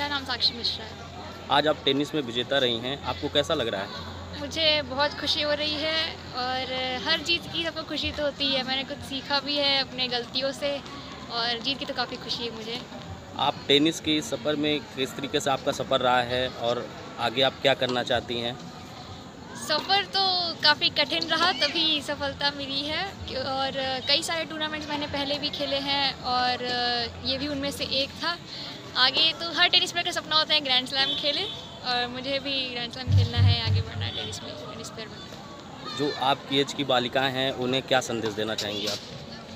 नाम साक्षी मिश्रा है। आज आप टेनिस में विजेता रही हैं। आपको कैसा लग रहा है? मुझे बहुत खुशी हो रही है और हर जीत की सबको खुशी तो होती है मैंने कुछ सीखा भी है अपने गलतियों से और जीत की तो काफ़ी खुशी है मुझे। आप टेनिस के सफ़र में किस तरीके से आपका सफ़र रहा है और आगे आप क्या करना चाहती हैं? सफ़र तो काफ़ी कठिन रहा तभी सफलता मिली है। और कई सारे टूर्नामेंट्स मैंने पहले भी खेले हैं और ये भी उनमें से एक था। आगे तो हर टेनिस प्लेयर का सपना होता है ग्रैंड स्लैम खेले और मुझे भी ग्रैंड स्लैम खेलना है, आगे बढ़ना है टेनिस में, टेनिस प्लेयर बनना जो आपकी एज की बालिकाएँ हैं, उन्हें क्या संदेश देना चाहेंगी आप?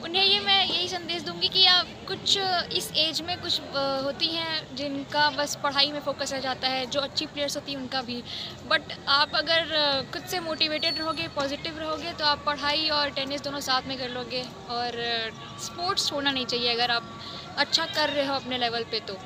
उन्हें ये मैं यही संदेश दूँगी कि आप कुछ इस एज में कुछ होती हैं जिनका बस पढ़ाई में फोकस रह जाता है, जो अच्छी प्लेयर्स होती हैं उनका भी। बट आप अगर खुद से मोटिवेटेड रहोगे पॉजिटिव रहोगे तो आप पढ़ाई और टेनिस दोनों साथ में कर लोगे। और स्पोर्ट्स होना नहीं चाहिए अगर आप अच्छा कर रहे हो अपने लेवल पर तो।